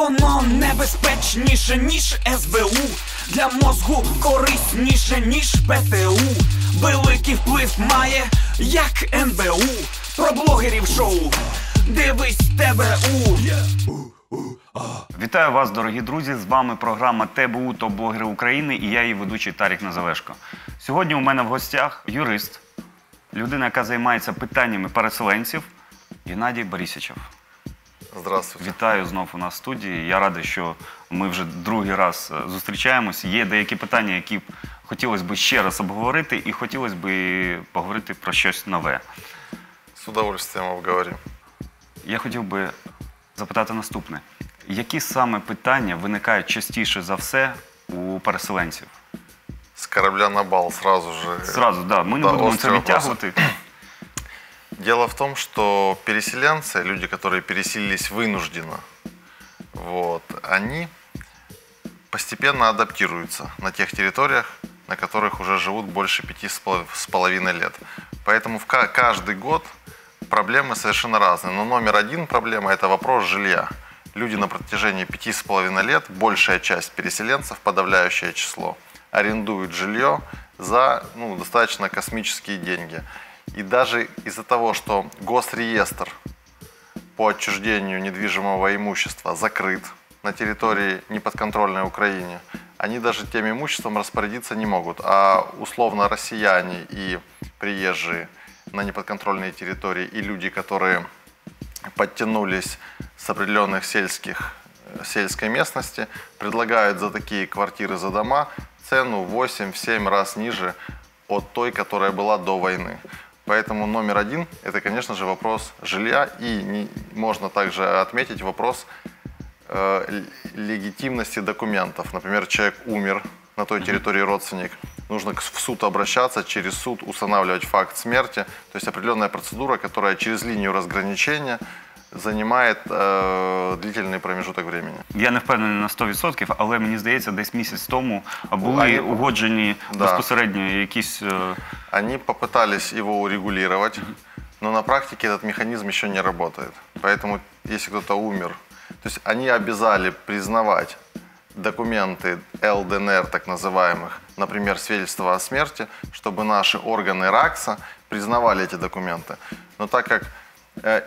Воно небезпечніше, ніж СБУ. Для мозку корисніше, ніж ПТУ. Великий вплив має, як НБУ. Про блогерів шоу. Дивись ТБУ. Вітаю вас, дорогі друзі! З вами програма ТБУ то блогери України і я її ведучий Тарік Назавешко. Сьогодні у мене в гостях юрист, людина, яка займається питаннями переселенців, Геннадій Борисичев. Здравствуйте. Вітаю знов у нас в студії. Я радий, що ми вже другий раз е, зустрічаємось. Є деякі питання, які б хотілося б ще раз обговорити, і хотілося б поговорити про щось нове. С удовольствием обговорим. Я хотів би запитати наступне: які саме питання виникають частіше за все у переселенців? С корабля на бал сразу же. Зразу, да, ми не Да, будемо це відтягувати. Дело в том, что переселенцы, люди, которые переселились вынужденно, вот, они постепенно адаптируются на тех территориях, на которых уже живут больше пяти с пол- с половиной лет. Поэтому в ка- каждый год проблемы совершенно разные. Но номер один проблема – это вопрос жилья. Люди на протяжении пяти с половиной лет, большая часть переселенцев, подавляющее число, арендуют жилье за ну, достаточно космические деньги. И даже из-за того, что госреестр по отчуждению недвижимого имущества закрыт на территории неподконтрольной Украине, они даже тем имуществом распорядиться не могут. А условно россияне и приезжие на неподконтрольные территории и люди, которые подтянулись с определенных сельских, э, сельской местности, предлагают за такие квартиры, за дома цену 8-7 раз ниже от той, которая была до войны. Поэтому номер один – это, конечно же, вопрос жилья. И не- можно также отметить вопрос э, легитимности документов. Например, человек умер на той территории родственник, нужно в суд обращаться, через суд устанавливать факт смерти. То есть определенная процедура, которая через линию разграничения занимает э, длительный промежуток времени. Я не впевнений на 100%, але мені здається, десь місяць тому були Вони- угоджені Да. безпосередньо якісь. е, Они попытались его урегулировать, но на практике этот механизм еще не работает. Поэтому, если кто-то умер, то есть они обязали признавать документы ЛДНР, так называемых, например, свидетельство о смерти, чтобы наши органы РАКСа признавали эти документы. Но так как э,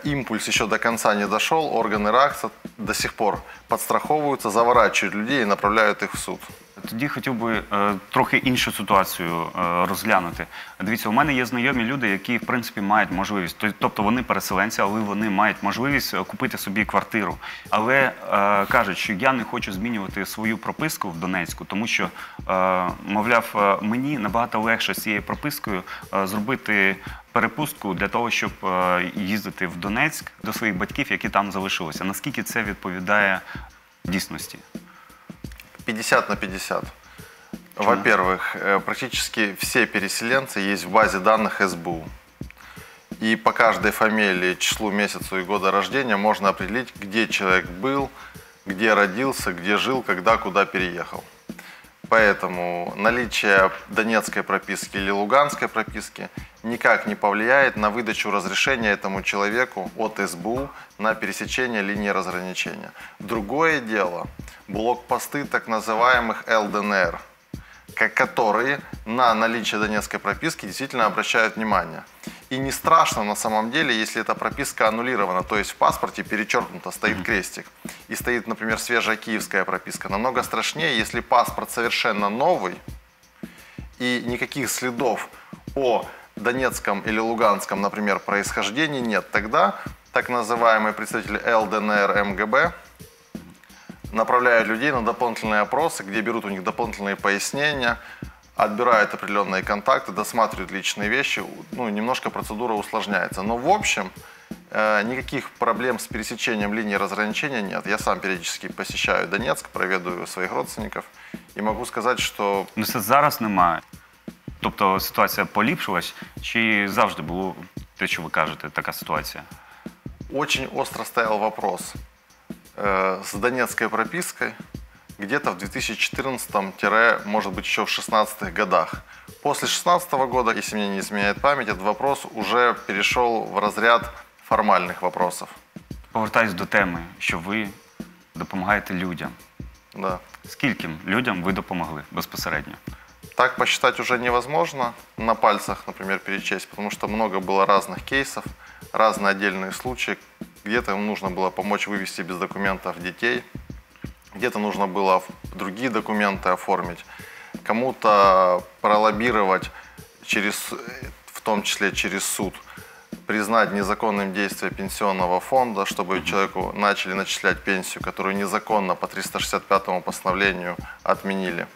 импульс еще до конца не дошел, органы РАКСа до сих пор подстраховываются, заворачивают людей и направляют их в суд. Тоді хотів би е, трохи іншу ситуацію е, розглянути. Дивіться, у мене є знайомі люди, які в принципі мають можливість. Тобто вони переселенці, але вони мають можливість е, купити собі квартиру. Але кажуть, що я не хочу змінювати свою прописку в Донецьку, тому що, мовляв, мені набагато легше з цією пропискою зробити перепустку для того, щоб їздити в Донецьк до своїх батьків, які там залишилися. Наскільки це відповідає дійсності? 50 на 50. Во-первых, э, практически все переселенцы есть в базе данных СБУ. И по каждой фамилии, числу, месяцу и года рождения можно определить, где человек был, где родился, где жил, когда, куда переехал. Поэтому наличие донецкой прописки или луганской прописки никак не повлияет на выдачу разрешения этому человеку от СБУ на пересечение линии разграничения. Другое дело – блокпосты так называемых ЛДНР, ко- которые на наличие донецкой прописки действительно обращают внимание. И не страшно на самом деле, если эта прописка аннулирована, то есть в паспорте перечеркнуто стоит крестик, и стоит, например, свежая киевская прописка. Намного страшнее, если паспорт совершенно новый, и никаких следов о донецком или луганском, например, происхождении нет. Тогда так называемые представители ЛДНР, МГБ направляют людей на дополнительные опросы, где берут у них дополнительные пояснения, отбирают определенные контакты, досматривают личные вещи. Ну, немножко процедура усложняется. Но в общем, э, никаких проблем с пересечением линии разграничения нет. Я сам периодически посещаю Донецк, проведаю своих родственников. И могу сказать, что Ну це зараз немає. Тобто ситуація поліпшилась, чи завжди було те, що ви кажете, така ситуація? очень остро стоял вопрос э, с донецкой пропиской где-то в 2014, может быть, еще в 2016 годах. После 2016 года, если мне не изменяет память, этот вопрос уже перешел в разряд формальных вопросов. Повертаюсь до теми, що ви допомагаєте людям. Да. Скільким людям ви допомогли безпосередньо? Так посчитать уже невозможно на пальцах, например, перечесть, потому что много было разных кейсов, разные отдельные случаи. Где-то им нужно было помочь вывести без документов детей, где-то нужно было другие документы оформить, кому-то пролоббировать через, в том числе через суд, признать незаконным действие пенсионного фонда, чтобы человеку начали начислять пенсию, которую незаконно по 365 постановлению отменили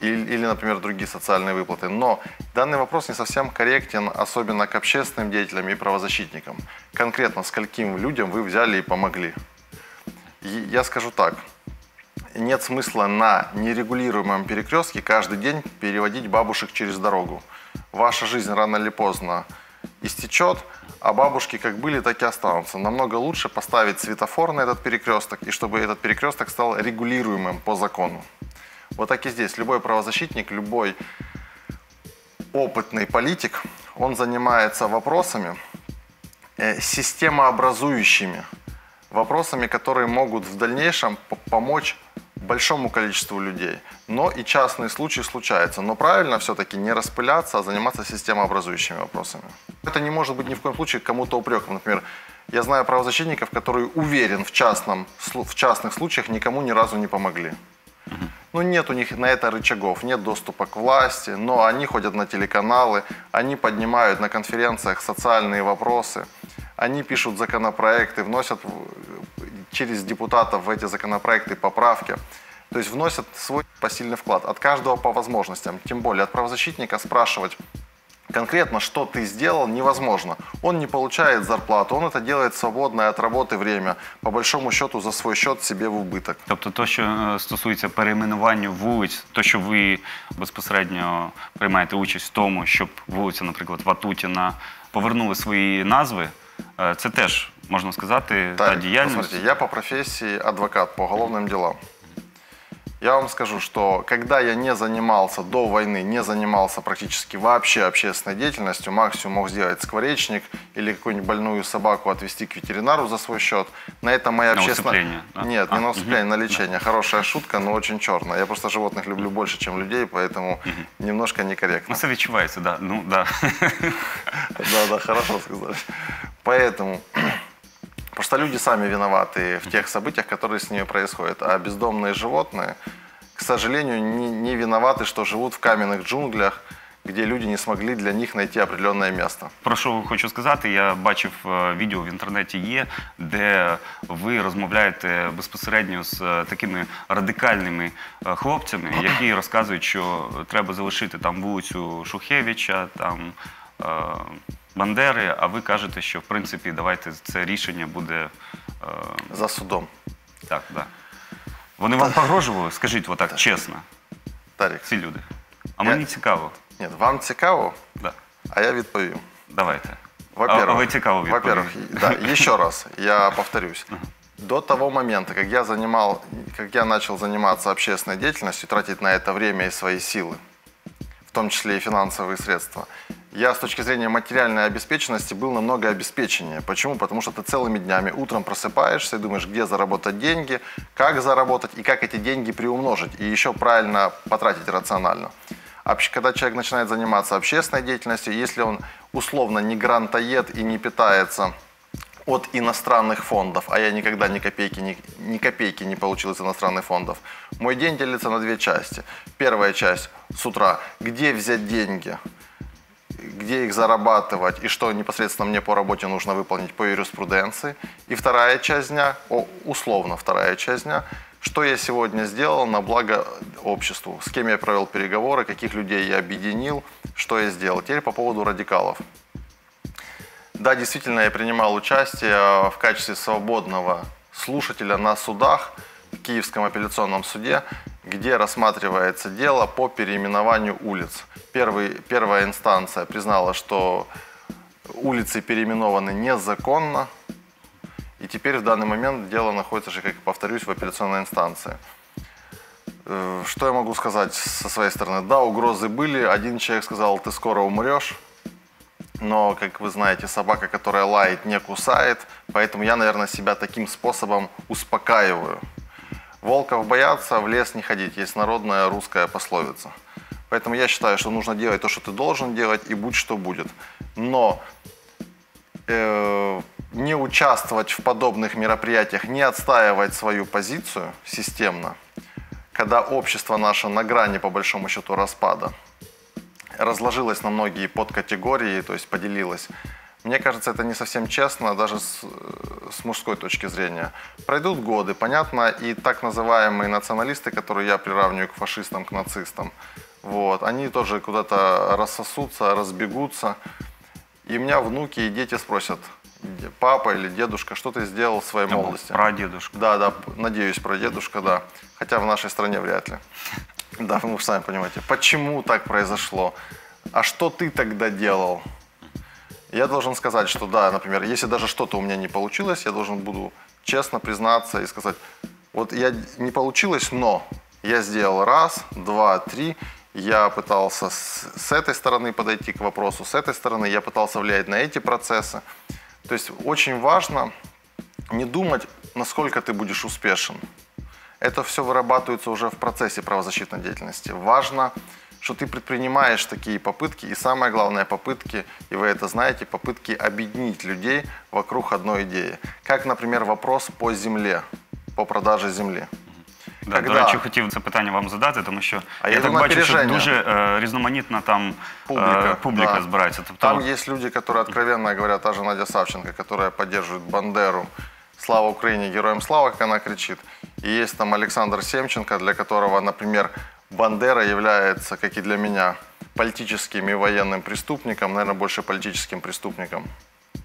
или, или, например, другие социальные выплаты. Но данный вопрос не совсем корректен, особенно к общественным деятелям и правозащитникам. Конкретно скольким людям вы взяли и помогли. Я скажу так. Нет смысла на нерегулируемом перекрестке каждый день переводить бабушек через дорогу. Ваша жизнь рано или поздно истечет, а бабушки как были, так и останутся. Намного лучше поставить светофор на этот перекресток, и чтобы этот перекресток стал регулируемым по закону. Вот так и здесь. Любой правозащитник, любой опытный политик, он занимается вопросами э, системообразующими, вопросами, которые могут в дальнейшем по- помочь большому количеству людей. Но и частные случаи случаются. Но правильно все-таки не распыляться, а заниматься системообразующими вопросами. Это не может быть ни в коем случае кому-то упреком. Например, я знаю правозащитников, которые уверен в, частном, в частных случаях никому ни разу не помогли. Ну, нет у них на это рычагов, нет доступа к власти, но они ходят на телеканалы, они поднимают на конференциях социальные вопросы, они пишут законопроекты, вносят через депутатов в эти законопроекты поправки. То есть вносят свой посильный вклад. От каждого по возможностям. Тем более от правозащитника спрашивать конкретно, что ты сделал, невозможно. Он не получает зарплату, он это делает в свободное от работы время, по большому счету за свой счет себе в убыток. Тобто, то, що е, стосується перейменування вулиць, то, що ви безпосередньо приймаєте участь в тому, щоб вулиця, наприклад, Ватутіна повернули свої назви, е, це теж можна сказати та Так, діяльність. посмотрите, я по профессии адвокат по уголовным делам. Я вам скажу, что когда я не занимался до войны, не занимался практически вообще общественной деятельностью, максимум мог сделать скворечник или какую-нибудь больную собаку отвезти к ветеринару за свой счет. На это моя На общественная... усыпление, да? Нет, А, не на усыпление, на лечение. Хорошая шутка, но очень черная. Я просто животных люблю больше, чем людей, поэтому немножко некорректно. Ну, це відчувається, да. Ну, да. Да, да, хорошо сказали. Поэтому просто люди сами виноваты в тех событиях, которые с ними происходят. А бездомные животные, к сожалению, не, не виноваты, что живут в каменных джунглях, где люди не смогли для них найти определенное место. Про що хочу сказати, я бачив е, відео в інтернеті є, де ви розмовляєте безпосередньо з е, такими радикальними е, хлопцями, які розказують, що треба залишити там вулицю Шухевича, там е, Бандери, а ви кажете, що в принципі давайте це рішення буде е, За судом. так, да. Вони вам погрожували? Скажіть отак чесно, Тарик, ці люди. А мені Я- цікаво. нет, вам цікаво, Да. а я відповім. Давайте. Во-первых, а ви цікаво во-первых, відповіли. да, еще раз, я повторюсь. До того момента, как я, занимал, как я начал заниматься общественной деятельностью, тратить на это время и свои силы, в том числе и финансовые средства, я с точки зрения материальной обеспеченности был намного обеспеченнее. Почему? Потому что ты целыми днями утром просыпаешься и думаешь, где заработать деньги, как заработать и как эти деньги приумножить. И еще правильно потратить рационально. Когда человек начинает заниматься общественной деятельностью, если он условно не грантоед и не питается от иностранных фондов, а я никогда ни копейки, ни, ни копейки не получил из иностранных фондов. Мой день делится на две части. Первая часть с утра. Где взять деньги? Где их зарабатывать и что непосредственно мне по работе нужно выполнить по юриспруденции. И вторая часть дня, условно вторая часть дня, что я сегодня сделал на благо обществу, с кем я провел переговоры, каких людей я объединил, что я сделал. Теперь по поводу радикалов. Да, действительно, я принимал участие в качестве свободного слушателя на судах в Киевском апелляционном суде, где рассматривается дело по переименованию улиц. Первый, первая инстанция признала, что улицы переименованы незаконно, и теперь в данный момент дело находится же, как повторюсь, в апелляционной инстанции. Э, Что я могу сказать со своей стороны? Да, угрозы были. Один человек сказал, ты скоро умрешь. Но, как вы знаете, собака, которая лает, не кусает. Поэтому я, наверное, себя таким способом успокаиваю. Волков боятся, в лес не ходить. Есть народная русская пословица. Поэтому я считаю, что нужно делать то, что ты должен делать, и будь что будет. Но э, не участвовать в подобных мероприятиях, не отстаивать свою позицию системно, когда общество наше на грани, по большому счету, распада, разложилось на многие подкатегории, то есть поделилось, мне кажется, это не совсем честно, даже с, с мужской точки зрения. Пройдут годы, понятно, и так называемые националисты, которые я приравниваю к фашистам, к нацистам, вот, они тоже куда-то рассосутся, разбегутся. И у меня внуки и дети спросят, папа или дедушка, что ты сделал в своей молодости? Прадедушка. Да, да, надеюсь, про дедушка, да. Хотя в нашей стране вряд ли. Да, вы сами понимаете. Почему так произошло? А что ты тогда делал? Я должен сказать, что да, например, если даже что-то у меня не получилось, я должен буду честно признаться и сказать, вот я не получилось, но я сделал раз, два, три, я пытался с, с этой стороны подойти к вопросу, с этой стороны я пытался влиять на эти процессы. То есть очень важно не думать, насколько ты будешь успешен. Это все вырабатывается уже в процессе правозащитной деятельности. Важно, что ты предпринимаешь такие попытки, и самое главное, попытки, и вы это знаете, попытки объединить людей вокруг одной идеи. Как, например, вопрос по земле, по продаже земли. Да, До Когда? речі, хотів це питання вам задати, тому що А я я так йду на бачу, що опереження. дуже е, різноманітна там Публика, е, публіка да. збирається. Тобто, Там есть люди, которые откровенно говорят, та же Надя Савченко, которая поддерживает Бандеру, слава Украине, героям слава, как она кричит. И есть там Александр Семченко, для которого, например, Бандера является, как и для меня, политическим и военным преступником, наверное, больше политическим преступником.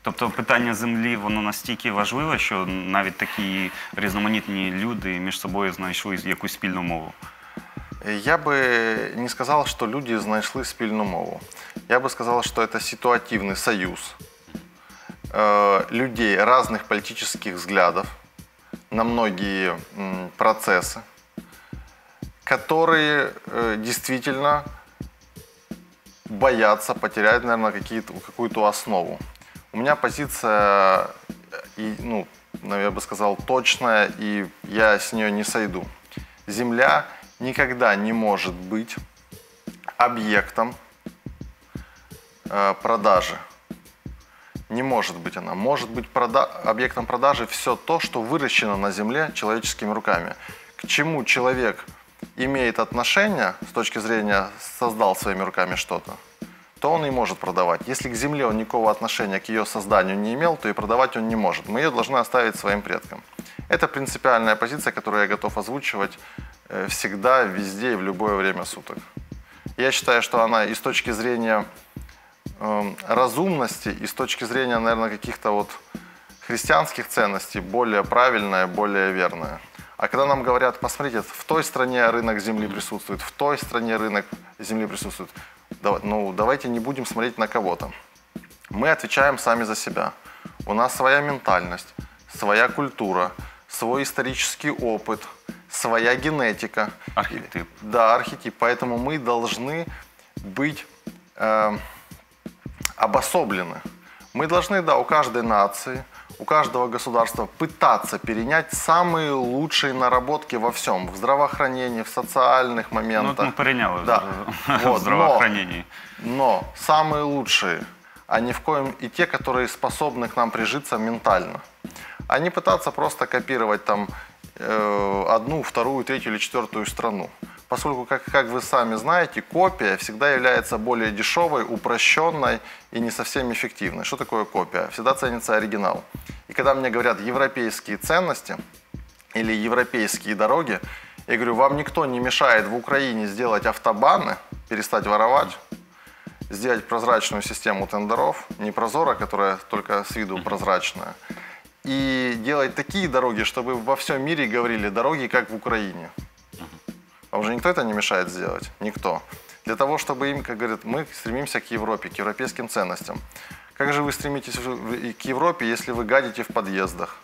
тобто питання землі воно настільки важливе, що навіть такі різноманітні люди між собою знайшли якусь спільну мову. Я бы не сказал, что люди знайшли спільну мову. Я бы сказал, что это ситуативный союз э, людей разных политических взглядов на многие м, процессы, которые э, действительно боятся потерять, наверное, какие-то, какую-то основу. У меня позиция, э, и, ну, ну, я бы сказал, точная, и я с нее не сойду. Земля никогда не может быть объектом э, продажи. Не может быть она. Может быть прода- объектом продажи все то, что выращено на земле человеческими руками. К чему человек имеет отношение с точки зрения создал своими руками что-то, то он и может продавать. Если к земле он никакого отношения к ее созданию не имел, то и продавать он не может. Мы ее должны оставить своим предкам. Это принципиальная позиция, которую я готов озвучивать э, всегда, везде и в любое время суток. Я считаю, что она и с точки зрения эм, разумности, и с точки зрения, наверное, каких-то вот христианских ценностей более правильная, более верная. А когда нам говорят, посмотрите, в той стране рынок земли присутствует, в той стране рынок земли присутствует, ну давайте не будем смотреть на кого-то. Мы отвечаем сами за себя. У нас своя ментальность, своя культура, свой исторический опыт, своя генетика. Архетип. Да, архетип. Поэтому мы должны быть э, обособлены. Мы должны, да, у каждой нации, у каждого государства пытаться перенять самые лучшие наработки во всем. В здравоохранении, в социальных Ну, моментах. от ми перейняли Да. в Вот, здравоохраненні. Но самые лучшие, а ни в коем и те, которые способны к нам прижиться ментально. А не пытаться просто копировать там одну, вторую, третью или четвертую страну. Поскольку, как, как вы сами знаете, копия всегда является более дешевой, упрощенной и не совсем эффективной. Что такое копия? Всегда ценится оригинал. И когда мне говорят европейские ценности или европейские дороги, я говорю, вам никто не мешает в Украине сделать автобаны, перестать воровать, сделать прозрачную систему тендеров, не прозора, которая только с виду прозрачная, и делать такие дороги, чтобы во всем мире говорили дороги, как в Украине. Вам же никто это не мешает сделать? Никто. Для того, чтобы им, как говорят, мы стремимся к Европе, к европейским ценностям. Как же вы стремитесь к Европе, если вы гадите в подъездах?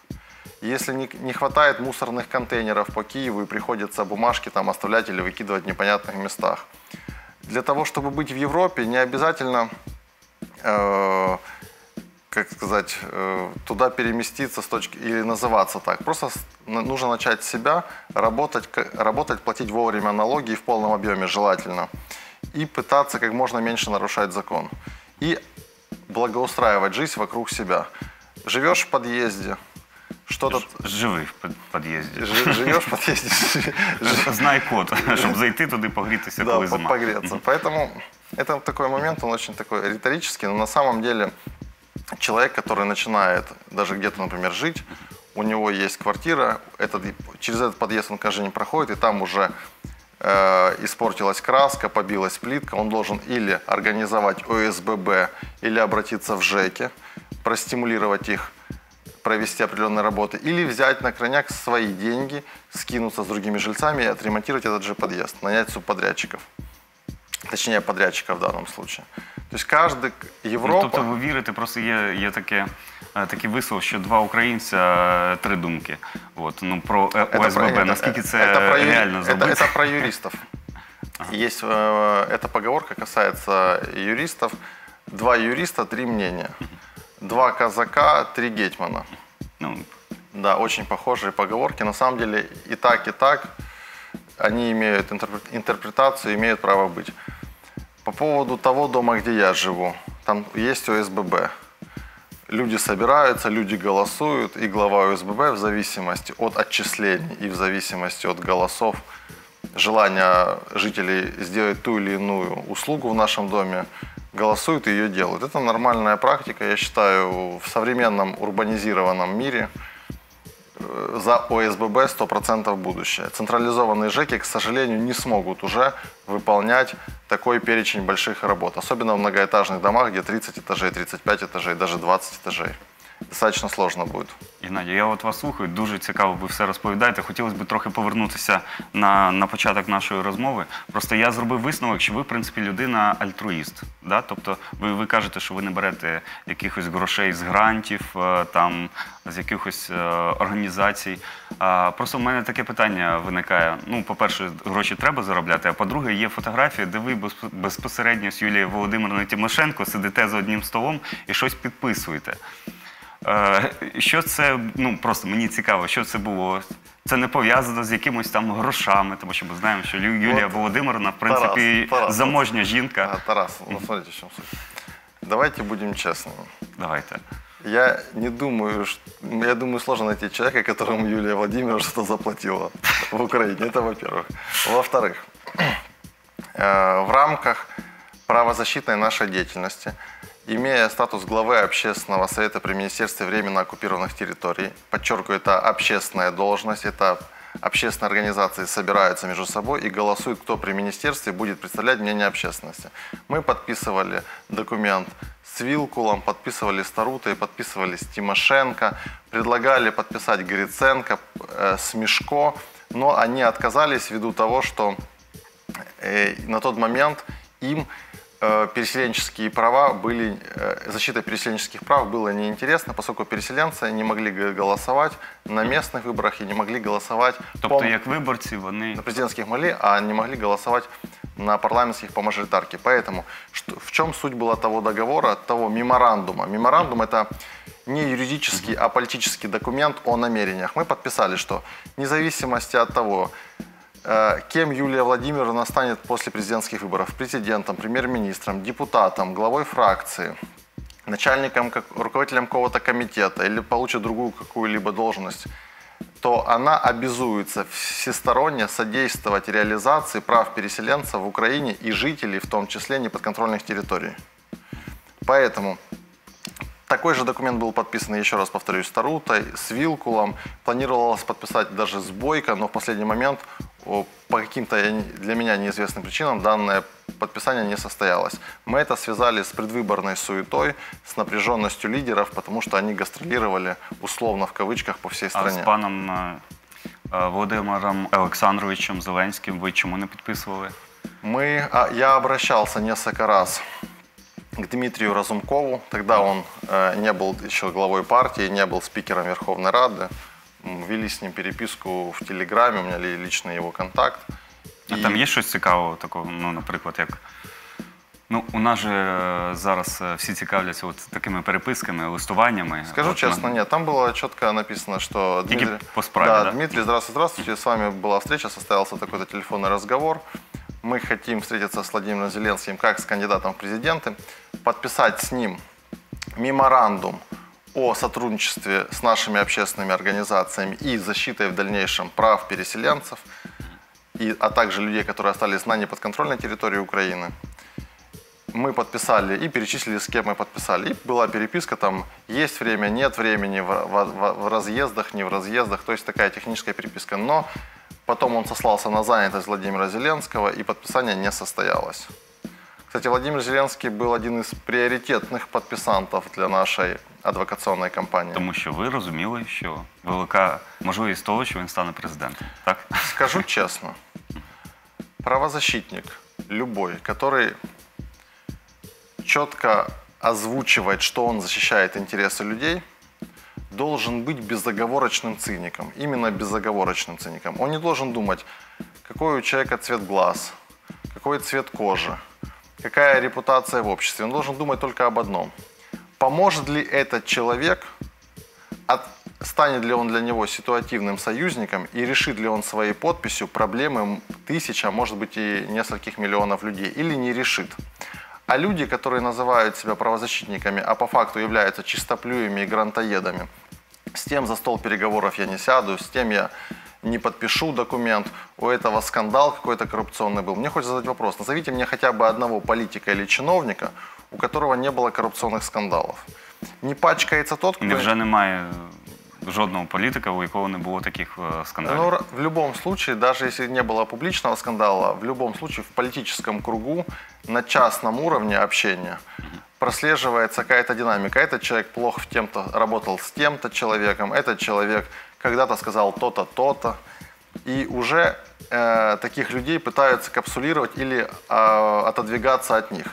Если не, не хватает мусорных контейнеров по Киеву и приходится бумажки там оставлять или выкидывать в непонятных местах? Для того, чтобы быть в Европе, не обязательно э, как сказать, э, туда переместиться с точки, или называться так. Просто с- на- нужно начать с себя, работать, к- работать, платить вовремя налоги и в полном объеме желательно. И пытаться как можно меньше нарушать закон. И благоустраивать жизнь вокруг себя. Живешь в подъезде, что-то... Живи в під- під'їзді. жи- Живешь в подъезде, жи- Знай код, щоб зайти туди погрітися, да, коли по- зима. погреться. Поэтому это такой момент, он очень такой риторический, но на самом деле человек, который начинает даже где-то, например, жить, у него есть квартира, этот, через этот подъезд он каждый день проходит, и там уже э, испортилась краска, побилась плитка, он должен или организовать ОСББ, или обратиться в ЖЭКи, простимулировать их провести определенные работы, или взять на крайняк свои деньги, скинуться с другими жильцами и отремонтировать этот же подъезд, нанять субподрядчиков. Точнее, подрядчика в данном случае. То есть каждый, к- Ну, Европа... тобто ви вірите, просто є, є таке, е, такий вислов, що два українця, е, три думки. От, ну, про е, Это ОСББ, про- наскільки це это про юри- реально это, зробити? это про юристов. Есть э, эта поговорка касается юристов. Два юриста, три мнения. Два казака, три гетьмана. Ну, Да, очень похожие поговорки. На самом деле и так, и так они имеют интерпре- интерпретацию, имеют право быть. По поводу того дома, где я живу, там есть ОСББ. Люди собираются, люди голосуют, и глава ОСББ в зависимости от отчислений и в зависимости от голосов, желания жителей сделать ту или иную услугу в нашем доме, голосуют и ее делают. Это нормальная практика, я считаю, в современном урбанизированном мире за ОСББ 100% будущее. Централизованные ЖЭКи, к сожалению, не смогут уже выполнять такой перечень больших работ. Особенно в многоэтажных домах, где 30 этажей, 35 этажей, даже 20 этажей. Достаточно сложно будет. Геннадій, я от вас слухаю, дуже цікаво, ви все розповідаєте. Хотілося б трохи повернутися на, на початок нашої розмови. Просто я зробив висновок, що ви, в принципі, людина альтруїст. Да? Тобто ви, ви кажете, що ви не берете якихось грошей з грантів, е, там, з якихось е, організацій. Просто в мене таке питання виникає. Ну, по-перше, гроші треба заробляти, а по-друге, є фотографія, де ви безпосередньо з Юлією Володимирівною Тимошенко сидите за одним столом і щось підписуєте. Е, Що це, ну просто мені цікаво, що це було. Це не пов'язано з якимось там грошами, тому що ми знаємо, що Лю- Юлія От, Володимирівна, в принципі, Тарас, Тарас, заможня жінка. А, Тарас, ну смотрите, в чем суть. Давайте будем честными. Давайте. Я не думаю, ш- я думаю, сложно найти человека, которому Юлия Владимировна что-то заплатила в Украине. Это во-первых. Во-вторых, э, в рамках правозащитной нашей деятельности, имея статус главы общественного совета при Министерстве временно оккупированных территорий, подчеркиваю, это общественная должность, это общественные организации собираются между собой и голосуют, кто при министерстве будет представлять мнение общественности. Мы подписывали документ с Вилкулом, подписывали с Тарутой, подписывали с Тимошенко, предлагали подписать Гриценко, э, Смешко, но они отказались ввиду того, что э, на тот момент им переселенческие права были, э, защита переселенческих прав была неинтересна, поскольку переселенцы не могли голосовать на местных выборах и не могли голосовать Тобто, по- як виборці, вони на президентских могли, а не могли голосовать на парламентских по мажоритарке. Поэтому что, в чем суть была того договора, того меморандума? Меморандум это не юридический, а политический документ о намерениях. Мы подписали, что вне зависимости от того, э, кем Юлия Владимировна станет после президентских выборов, президентом, премьер-министром, депутатом, главой фракции, начальником, как, руководителем какого-то комитета или получит другую какую-либо должность, то она обязуется всесторонне содействовать реализации прав переселенцев в Украине и жителей, в том числе неподконтрольных территорий. Поэтому такой же документ был подписан, еще раз повторюсь, с Тарутой, с Вилкулом. Планировалось подписать даже с Бойко, но в последний момент по каким-то для меня неизвестным причинам данное подписание не состоялось. Мы это связали с предвыборной суетой, с напряженностью лидеров, потому что они гастролировали условно в кавычках по всей а стране. з паном е, е, Володимиром Олександровичем Зеленським ви чому не підписували? Мы, а, я обращался несколько раз к Дмитрию Разумкову. Тогда он э, не был еще главой партии, не был спикером Верховной Рады М, Вели с ним переписку в Телеграме, у меня ли- личный его контакт. А И там є щось цікавого такого, ну, наприклад, як Ну, у нас же е, зараз е, всі цікавляться от такими переписками, листуваннями. Скажу От, честно, на- нет, там было четко написано, что Тільки Дмитрий, по справе, да, да? Дмитрий, здравствуйте, здравствуйте, с вами была встреча, состоялся такой-то телефонный разговор. Мы хотим встретиться с Владимиром Зеленским как с кандидатом в президенты, подписать с ним меморандум о сотрудничестве с нашими общественными организациями и защитой в дальнейшем прав переселенцев, и, а также людей, которые остались на неподконтрольной территории Украины мы подписали и перечислили, с кем мы подписали. И была переписка, там есть время, нет времени, в, в- в- разъездах, не в разъездах, то есть такая техническая переписка. Но потом он сослался на занятость Владимира Зеленского, и подписание не состоялось. Кстати, Владимир Зеленский был один из приоритетных подписантов для нашей адвокационной кампании. Тому що ви розуміли, що велика можливість того, що він стане президентом. Так? Скажу честно, правозащитник любой, который четко озвучивает, что он защищает интересы людей, должен быть безоговорочным циником. Именно безоговорочным циником. Он не должен думать, какой у человека цвет глаз, какой цвет кожи, какая репутация в обществе. Он должен думать только об одном. Поможет ли этот человек от- станет ли он для него ситуативным союзником и решит ли он своей подписью проблемы тысяч, а может быть и нескольких миллионов людей, или не решит. А люди, которые называют себя правозащитниками, а по факту являются чистоплюями и грантоедами, с тем за стол переговоров я не сяду, с тем я не подпишу документ, у этого скандал какой-то коррупционный был. Мне хочется задать вопрос, назовите мне хотя бы одного политика или чиновника, у которого не было коррупционных скандалов. Не пачкается тот, кто... Невже немає жодного політика, у якого не було таких е, скандалів? Ну, р- в любом случае, даже если не было публичного скандала, в любом случае в политическом кругу на частном уровне общения прослеживается какая-то динамика. Этот человек плохо в тем-то работал с тем-то человеком, этот человек когда-то сказал то-то, то-то. И уже э, таких людей пытаются капсулировать или э, отодвигаться от них.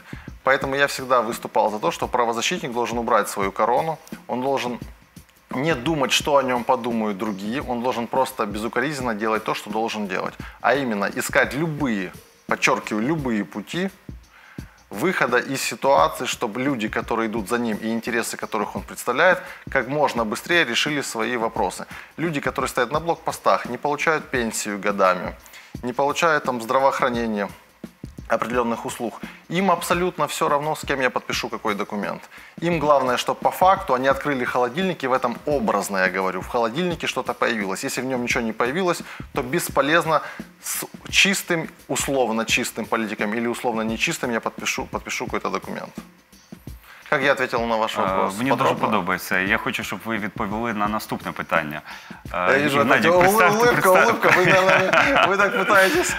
Поэтому я всегда выступал за то, что правозащитник должен убрать свою корону, он должен не думать, что о нем подумают другие, он должен просто безукоризненно делать то, что должен делать. А именно искать любые, подчеркиваю, любые пути выхода из ситуации, чтобы люди, которые идут за ним и интересы которых он представляет, как можно быстрее решили свои вопросы. Люди, которые стоят на блокпостах, не получают пенсию годами, не получают там здравоохранение, определенных услуг. Им абсолютно все равно, с кем я подпишу какой документ. Им главное, чтобы по факту они открыли холодильник, и в этом образно я говорю, в холодильнике что-то появилось. Если в нем ничего не появилось, то бесполезно с чистым, условно чистым политиком или условно нечистым я подпишу, подпишу какой-то документ. Как я ответил на ваш Е, вопрос? Мені дуже Подробно? подобається. Я хочу, щоб ви відповіли на наступне питання. Е, Я вижу, Геннадій, это представте- улыбка, представте- улыбка, вы, наверное, вы так пытаетесь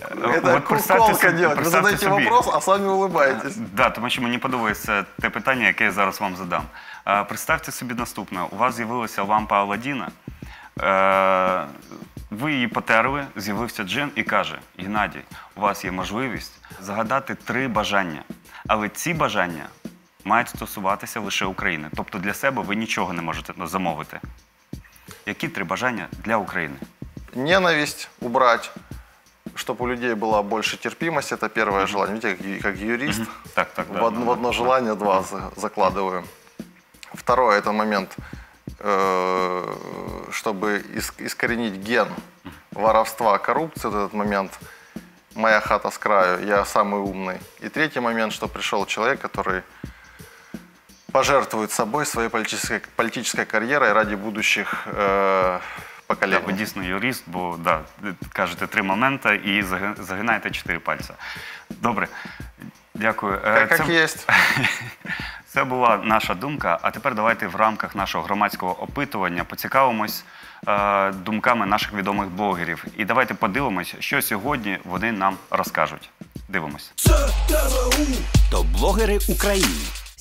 это Вот представьте колка себе- делать. Вы представьте задаете себе. вопрос, а сами улыбаетесь. Да, тому що мені подобається те питання, яке я зараз вам задам. Е, Представте собі наступне: у вас з'явилася лампа Аладдіна, е, ви її потерли, з'явився джин і каже: Геннадій, у вас є можливість загадати три бажання, але ці бажання мають стосуватися лише України. Тобто для себе ви нічого не можете замовити. Які три бажання для України? Ненависть убрать, Чтобы у людей была больше терпимости, это первое желание. Видите, как, как юрист, Так, так, да, в, одно, да, в одно да. желание два за- закладываю. Второе, это момент, э, чтобы ис- искоренить ген воровства, коррупции, вот этот момент, моя хата с краю, я самый умный. И третий момент, что пришел человек, который пожертвует собой, своей политической, политической карьерой ради будущих э, Так, ви дійсно юрист, бо да, кажете три моменти і заги- загинаєте чотири пальця. Добре, дякую. Е, Как, как це, це була наша думка. А тепер давайте в рамках нашого громадського опитування поцікавимось е, думками наших відомих блогерів. І давайте подивимось, що сьогодні вони нам розкажуть. Дивимось. Це ТВУ. Топ-блогери України.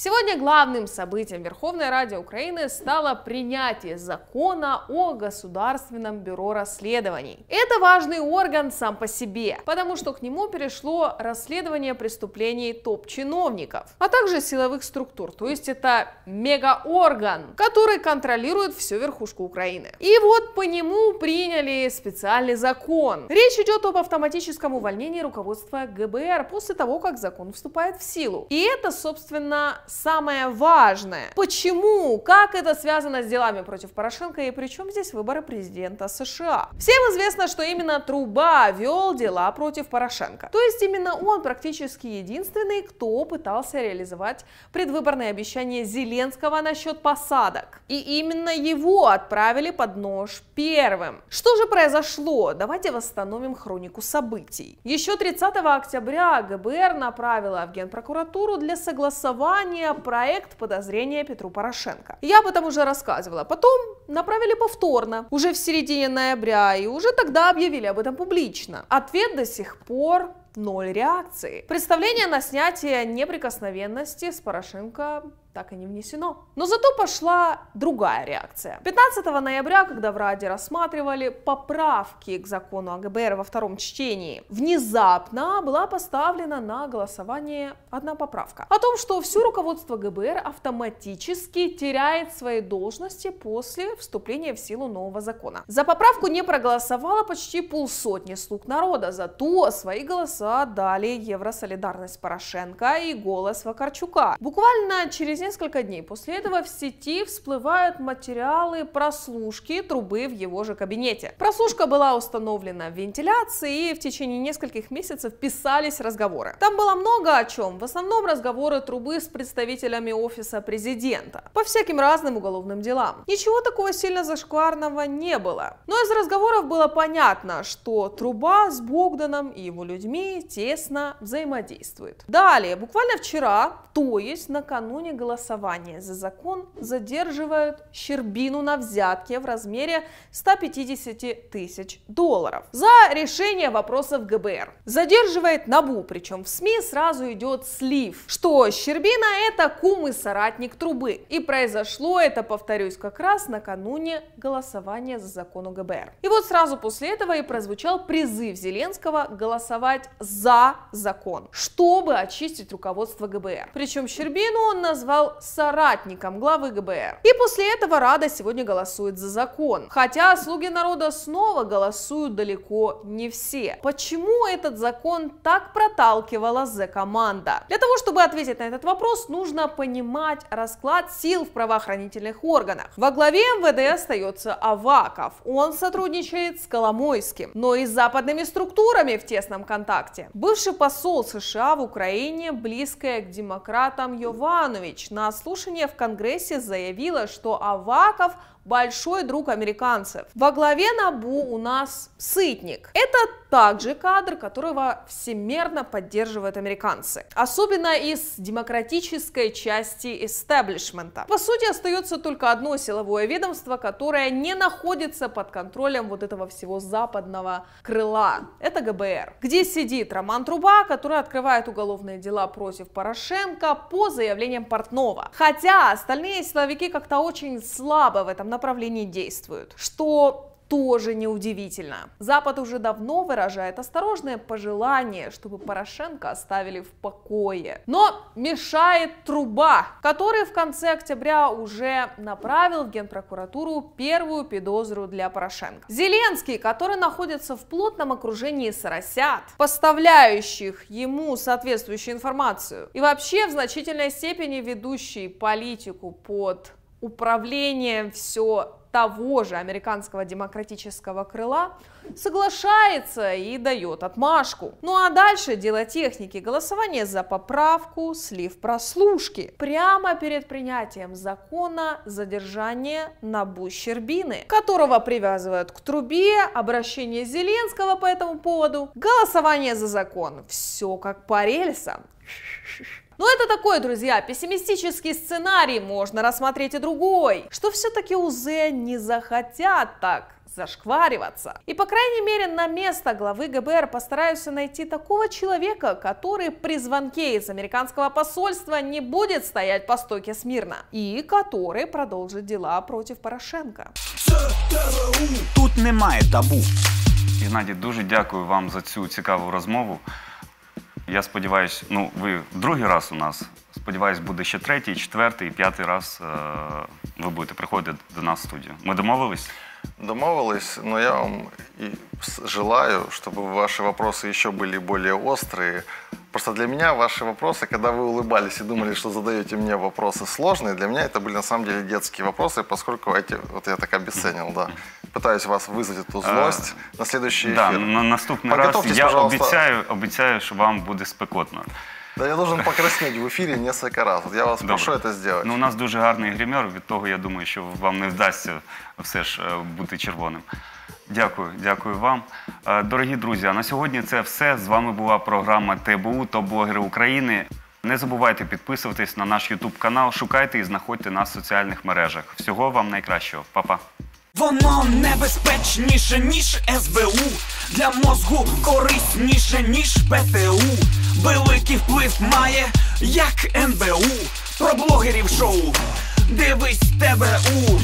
Сегодня главным событием Верховной Ради Украины стало принятие закона о Государственном бюро расследований. Это важный орган сам по себе, потому что к нему перешло расследование преступлений топ-чиновников, а также силовых структур, то есть это мегаорган, который контролирует всю верхушку Украины. И вот по нему приняли специальный закон. Речь идет об автоматическом увольнении руководства ГБР после того, как закон вступает в силу. И это, собственно, самое важное. Почему? Как это связано с делами против Порошенко и при чем здесь выборы президента США? Всем известно, что именно Труба вел дела против Порошенко. То есть именно он практически единственный, кто пытался реализовать предвыборные обещания Зеленского насчет посадок. И именно его отправили под нож первым. Что же произошло? Давайте восстановим хронику событий. Еще 30 октября ГБР направила в Генпрокуратуру для согласования проект подозрения Петру Порошенко. Я об этом уже рассказывала. Потом направили повторно, уже в середине ноября, и уже тогда объявили об этом публично. Ответ до сих пор ноль реакции. Представление на снятие неприкосновенности с Порошенко так и не внесено. Но зато пошла другая реакция. 15 ноября, когда в Раде рассматривали поправки к закону о ГБР во втором чтении, внезапно была поставлена на голосование одна поправка о том, что все руководство ГБР автоматически теряет свои должности после вступления в силу нового закона. За поправку не проголосовало почти полсотни слуг народа, зато свои голоса дали Евросолидарность Порошенко и голос Вакарчука. Буквально через Через несколько дней после этого в сети всплывают материалы прослушки трубы в его же кабинете. Прослушка была установлена в вентиляции и в течение нескольких месяцев писались разговоры. Там было много о чем, в основном разговоры трубы с представителями офиса президента по всяким разным уголовным делам. Ничего такого сильно зашкварного не было. Но из разговоров было понятно, что труба с Богданом и его людьми тесно взаимодействует. Далее, буквально вчера, то есть накануне голосования, голосования за закон задерживают Щербину на взятке в размере 150 тысяч долларов за решение вопросов ГБР. Задерживает НАБУ, причем в СМИ сразу идет слив, что Щербина это кум и соратник трубы. И произошло это, повторюсь, как раз накануне голосования за закон о ГБР. И вот сразу после этого и прозвучал призыв Зеленского голосовать за закон, чтобы очистить руководство ГБР. Причем Щербину он назвал стал соратником главы ГБР. И после этого Рада сегодня голосует за закон. Хотя слуги народа снова голосуют далеко не все. Почему этот закон так проталкивала Z-команда? Для того, чтобы ответить на этот вопрос, нужно понимать расклад сил в правоохранительных органах. Во главе МВД остается Аваков. Он сотрудничает с Коломойским, но и с западными структурами в тесном контакте. Бывший посол США в Украине, близкая к демократам Йованович, на слушание в Конгрессе заявила, что Аваков большой друг американцев. Во главе НАБУ у нас Сытник. Это также кадр, которого всемерно поддерживают американцы. Особенно из демократической части истеблишмента. По сути, остается только одно силовое ведомство, которое не находится под контролем вот этого всего западного крыла. Это ГБР. Где сидит Роман Труба, который открывает уголовные дела против Порошенко по заявлениям Портнова. Хотя остальные силовики как-то очень слабо в этом направлении действуют, что тоже неудивительно. Запад уже давно выражает осторожное пожелание, чтобы Порошенко оставили в покое. Но мешает труба, который в конце октября уже направил в Генпрокуратуру первую педозру для Порошенко. Зеленский, который находится в плотном окружении соросят, поставляющих ему соответствующую информацию, и вообще в значительной степени ведущий политику под управлением все того же американского демократического крыла соглашается и дает отмашку. Ну а дальше дело техники. Голосование за поправку, слив прослушки. Прямо перед принятием закона задержание Набу Щербины, которого привязывают к трубе, обращение Зеленского по этому поводу, голосование за закон. Все как по рельсам. Но это такой, друзья, пессимистический сценарий, можно рассмотреть и другой, что все-таки УЗ не захотят так зашквариваться. И, по крайней мере, на место главы ГБР постараются найти такого человека, который при звонке из американского посольства не будет стоять по стойке смирно и который продолжит дела против Порошенко. Тут немає табу. Геннадій, дуже дякую вам за цю цікаву розмову. Я сподіваюся, ну ви другий раз у нас. Сподіваюсь, буде ще третій, четвертий, п'ятий раз е, ви будете приходити до нас в студію. Ми домовились? Домовились, но я вам и с- желаю, чтобы ваши вопросы еще были более острые. Просто для меня ваши вопросы, когда вы улыбались и думали, что задаете мне вопросы сложные, для меня это были на самом деле детские вопросы, поскольку эти, вот я так обесценил, да. Пытаюсь вас вызвать эту злость на следующий Да, эфир. на наступний раз Подготовьтесь, я пожалуйста. обіцяю, обіцяю, що вам буде спекотно. Да я должен покраснеть в эфире несколько раз. Вот я вас Добре. прошу это сделать. Ну, у нас дуже гарний гример, від того я думаю, що вам не вдасться все ж е, бути червоним. Дякую, дякую вам. Е, Дорогі друзі, а на сьогодні це все. З вами була програма ТБУ топ-блогери України. Не забувайте підписуватись на наш YouTube канал, шукайте і знаходьте нас в соціальних мережах. Всього вам найкращого. Па-па. Воно небезпечніше, ніж СБУ. Для мозгу корисніше, ніж ПТУ. Великий вплив має, як НБУ. Про блогерів шоу. Дивись ТБУ.